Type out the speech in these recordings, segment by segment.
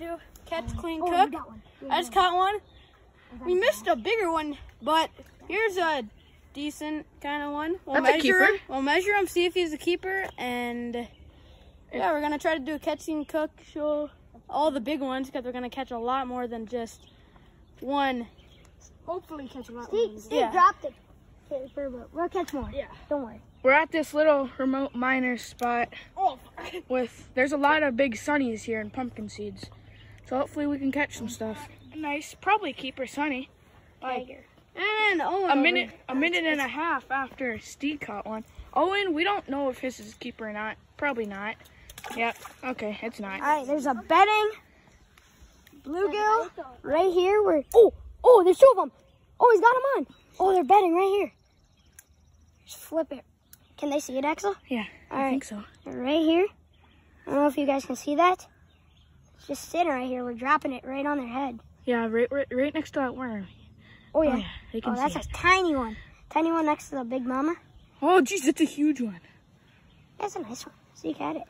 do catch, oh, clean, Oh, we cook. got one. I just caught one. We missed a bigger one, but here's a decent kind of one. We'll That's a measure keeper. him. We'll measure him, see if he's a keeper, and yeah, we're gonna try to do a catch, clean, cook, show all the big ones because we're gonna catch a lot more than just one. Hopefully catch a lot. Steve, Steve Yeah. dropped it. Paper, but we'll catch more. Yeah. Don't worry. We're at this little remote miner spot Oh, with there's a lot of big sunnies here and pumpkin seeds. So hopefully we can catch some stuff. Nice, probably keeper sunny. Tiger. and oh, A minute a minute and a half after Steve caught one. Owen, we don't know if his is keeper or not. Probably not. Yep. Okay, it's not. All right, there's a bedding bluegill right here. Where oh oh, there's two of them. Oh, he's got them on. Oh, they're bedding right here. Just flip it. Can they see it, Axel? Yeah, All I right. think so. Right here. I don't know if you guys can see that. It's just sitting right here. We're dropping it right on their head. Yeah, right, right, right next to that worm. Oh yeah. Oh yeah, they can Oh, that's see a it. tiny one. Tiny one next to the big mama. Oh, geez, it's a huge one. That's a nice one. So you got it.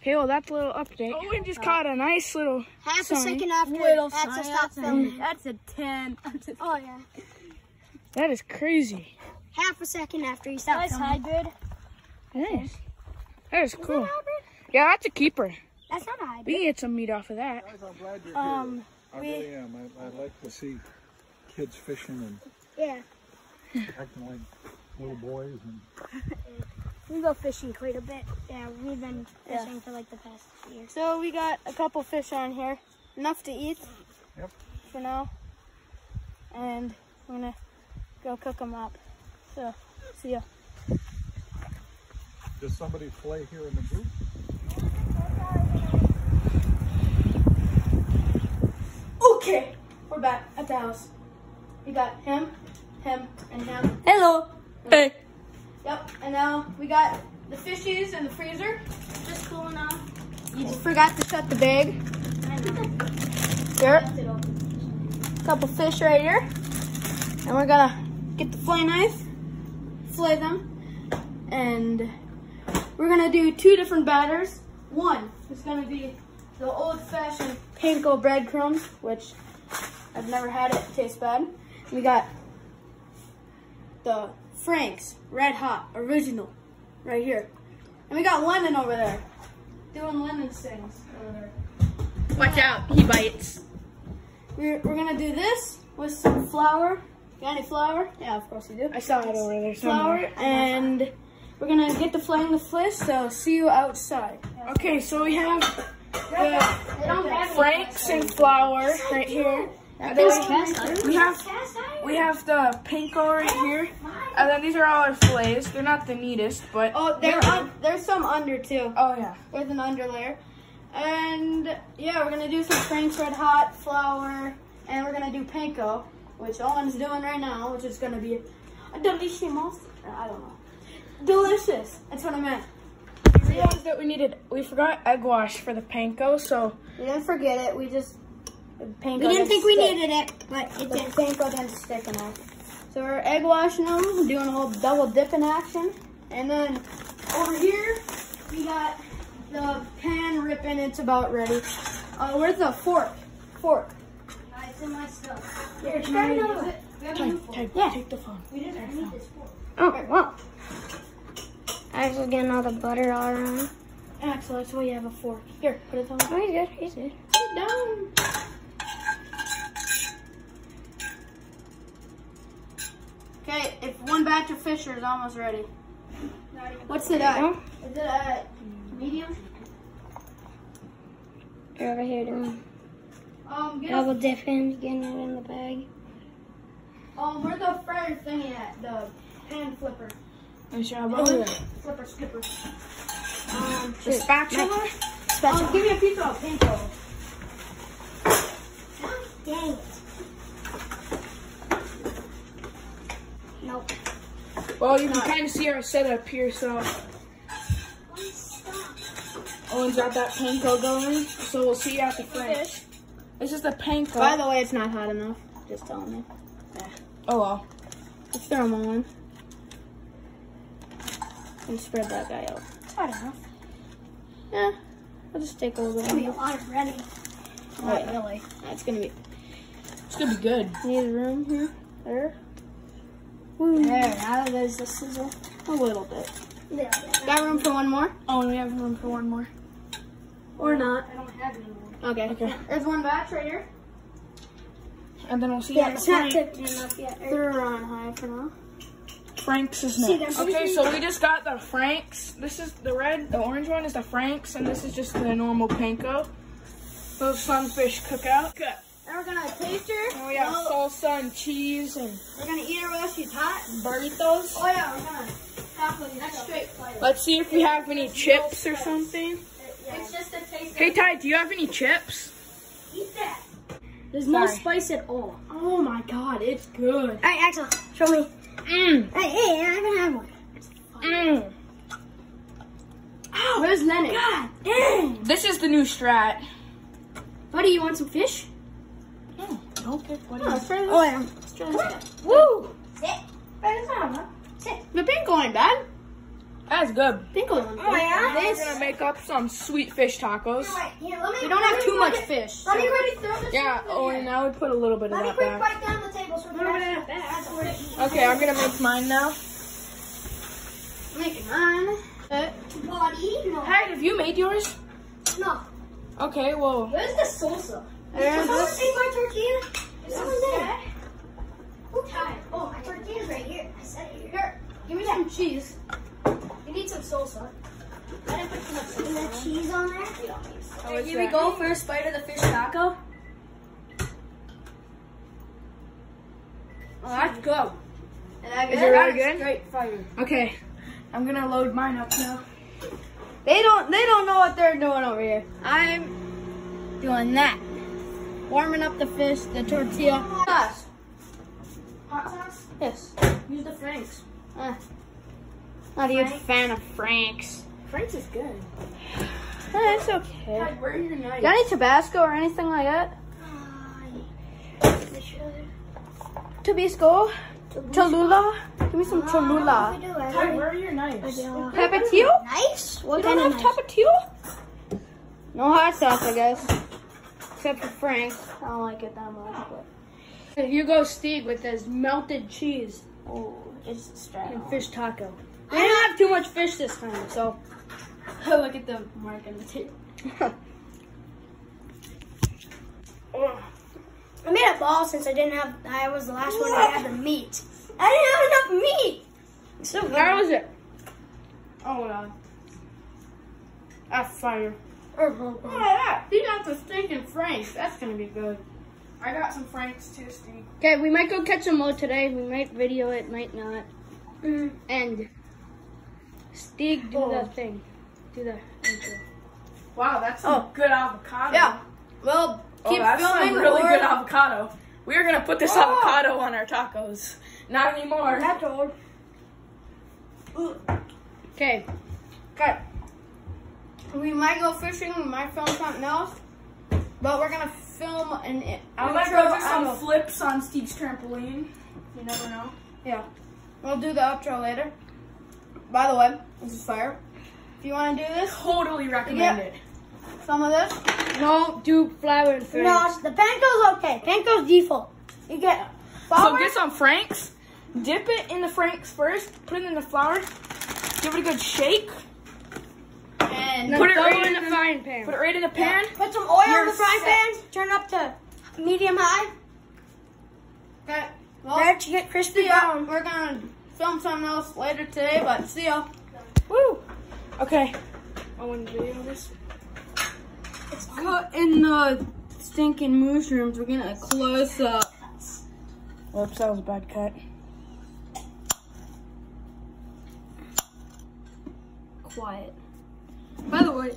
Okay, well, that's a little update. Oh, we just uh, caught a nice little Half Sorry. a second after little Axel sign, stopped that's, a, filming. that's a ten. Oh yeah. That is crazy. Half a second after he stopped Nice filming. hybrid. Nice. That is Is that cool. a hybrid? Yeah, that's a keeper. That's not a hybrid. We can get some meat off of that. Guys, I'm glad you're Um, here. I we- really am. I, I like to see kids fishing and Yeah. acting like little boys. And We go fishing quite a bit. Yeah, we've been Yeah. fishing for like the past year. So we got a couple fish on here, enough to eat. Yep. For now, and we're gonna go cook them up. So, see ya. does somebody play here in the group? Okay, we're back at the house. We got him, him, and him. Hello. Hey. Yep. And now we got the fishies in the freezer, just cooling off. You just forgot to shut the bag. Here. Couple fish right here. And we're gonna get the fillet knife, fillet them, and we're gonna do two different batters. One is gonna be the old-fashioned panko breadcrumbs, which I've never had it taste bad. We got the Frank's Red Hot Original right here. And we got Lennon over there. Doing Lennon things over there. Watch out, he bites. We're, we're gonna do this with some flour. Got any flour? Yeah, of course you do. I saw it over there Flour, and we're gonna get the flaying the fish, so see you outside. Okay, so we have the They don't have Franks and flour right here. And then we, we have we have the panko right here. And then these are all our fillets. They're not the neatest, but Oh, there are, there's some under too. oh yeah. with an underlayer. And yeah, we're gonna do some Frank's Red Hot flour, and we're gonna do panko, which Owen's doing right now, which is gonna be a delicious. I don't know. Delicious. That's what I meant. We realized that we needed we forgot egg wash for the panko, so We didn't forget it. We just panko. We didn't think we stick. needed it, but it The did. panko didn't stick enough. So we're egg washing them, doing a whole double dip in action, and then over here we got the pan ripping. It's about ready. Uh, where's the fork? Fork. It's in my stuff. Here, Try can we another one. it? We have take, take, Yeah. take the phone. We didn't need this fork. Oh, wow. I was getting all the butter all around. Axel, that's why you have a fork. Here, put it on. Oh, he's good. He's good. Sit down. Okay, if one batch of fish is almost ready. What's it at? Is it at medium? You're over here doing Um, get double a, dipping, getting it in the bag. um, where's the fryer thingy at? The pan flipper. Let me show you how Oh, about Flipper, skipper. Um, the spatula. Um, give me a piece of panko. Dang it. Nope. Well, you can kind of see our setup here, so Owen's got that panko going, so we'll see you at the Frank. This is the panko. By the way, it's not hot enough. Just telling you. oh well. Let's throw them on. And spread that guy out. It's hot enough. Yeah. I'll just take a little It's gonna be bit. a lot of breading. Right. Oh, really. That's gonna be. It's gonna be good. Need room here. There. There, now there's the sizzle. A little bit. There. Got room for one more? Oh, and we have room for one more. Or not? I don't have any more. Okay. Okay. There's one batch right here. And then we'll see Yeah, on the it's not Frank- cooked enough yet. They're on high for now. Frank's is next. there's- Okay, so we just got the Frank's. This is the red, the orange one is the Frank's, and this is just the normal panko. Those sunfish cookout. Okay. Then we're gonna taste her. And we have Well, salsa and cheese and We're gonna eat her while she's hot. burritos. Oh yeah, we're gonna top with straight fire. Let's see if we have any chips or something. It's just a taste. Hey Ty, do you have any chips? Eat that. There's no Sorry. spice at all. Oh my god, it's good. Hey, Axel, show me. Mmm, Hey, hey, I can have one. mmm. Where's Lennon? God dang. This is the new strat. Buddy, you want some fish? Okay, what Oh, let's try this. Oh, yeah. Let's try this. Woo! The pink one ain't bad. That's good. Pink one. Oh, yeah? We're gonna make up some sweet fish tacos. Here, let me, We don't let have me too much it- fish. Let me quick throw this Yeah, oh, and I would put a little bit of Let me that quick back. Okay, I'm gonna make mine now. Making mine. Uh, Body? No. Hey, have you made yours? No. Okay, well, Where's the salsa? There's Did someone this. take my tortilla? Is someone there? Who tied? Oh, my tortilla's right here. I set it here. Here, give me some cheese. You need some salsa. I didn't put too much Is there cheese on there? how is Here we that? go. First bite of the fish taco. That's good. Is it really good? Straight fire. Okay, I'm gonna load mine up now. They don't. They don't know what they're doing over here. I'm doing that. Warming up the fish, the tortilla. Hot sauce. Hot sauce? Yes. Use the Franks. Uh, not a huge fan of Frank's. Franks is good. Eh, it's okay. where are your knives? Got any Tabasco or anything like that? Tabasco? Cholula? Give me some Cholula. Ty, where are your knives? Tapatio? Nice? What You kind don't of have knife? Tapatio? No hot sauce, I guess. Except for Frank's. I don't like it that much. But. Here goes Steve with his melted cheese. Oh, it's straight. And fish taco. We didn't have too much fish this time, so. Look at the mark on the table. I made a ball since I didn't have, I was the last one to have the meat. I didn't have enough meat. It's so good. How was it? Oh, God. That's fire. Oh, yeah. He got the stinking Frank's. That's gonna be good. I got some Franks too, Steve. Okay, we might go catch some more today. We might video it, might not. Mm. And Steve, do Oh. the thing. Do the intro. Wow, that's some Oh. good avocado. Yeah. Well, Oh, Oh, keep that's some filming. really or- good avocado. We are gonna put this Oh. avocado on our tacos. Not anymore. That's old. Okay. Cut. We might go fishing. We might film something else. But we're gonna film an I might outro. go do some flips on Steve's trampoline. You never know. Yeah. We'll do the outro later. By the way, this is fire. If you want to do this, Totally recommend it. Some of this. No, do flour and fish. No, the panko's okay. Panko's default. You get flour. So get some Franks, dip it in the Franks first, put it in the flour, give it a good shake, And Put it right in in the the- frying pan. put it right in the pan. Put some oil in You're the frying set. pan. Turn up to medium high. Okay. Well, Let it get crispy see brown. We're gonna film something else later today, but see ya. Woo! Okay. Oh, I want to video this. Cut in the stinking mushrooms. We're gonna close up. Whoops, that was a bad cut. Quiet. By the way,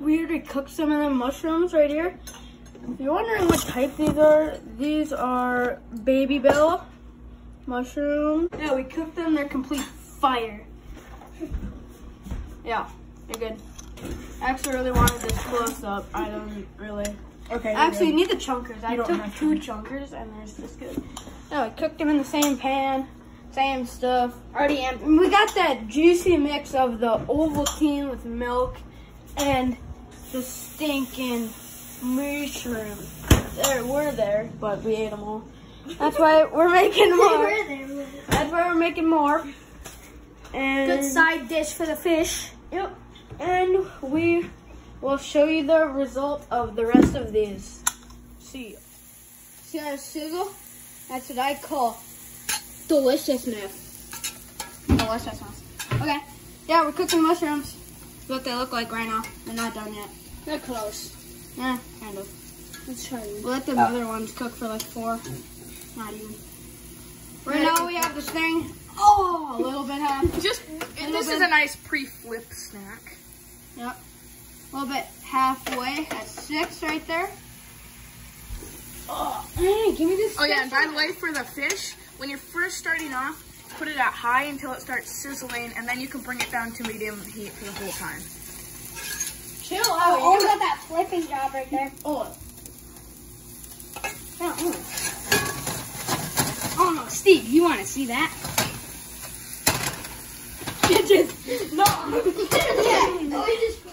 we already cooked some of the mushrooms right here. If you're wondering what type these are, these are baby bell mushrooms. Yeah, we cooked them. They're complete fire. Yeah, they're good. I actually really wanted this close up. I don't really. Okay. Actually, you need the chunkers. I took two chunkers and they're just good. No, I cooked them in the same pan, same stuff. Already empty. And we got that juicy mix of the Ovaltine with milk and the stinking mushroom. There, we're there, but we ate them all. That's why we're making more. That's why we're making more. And Good side dish for the fish. Yep. And we will show you the result of the rest of these. See. See that sizzle? That's what I call deliciousness. Deliciousness. Okay. Yeah, we're cooking mushrooms. What they look like right now. They're not done yet. They're close. Yeah, kind of. Let's try them. We'll let the other ones cook for like four. Not even. Right now we have this thing. Oh, a little bit half. Just and this is a nice pre-flip snack. Yep. A little bit halfway at six right there. Oh, hey, give me this. Oh yeah, and by the way, for the fish, when you're first starting off, put it at high until it starts sizzling, and then you can bring it down to medium heat for the whole time. Chill Oh, out. oh, got that flipping job right there. Oh. Oh. Oh no, Steve, you want to see that? it. No. yeah. Oh,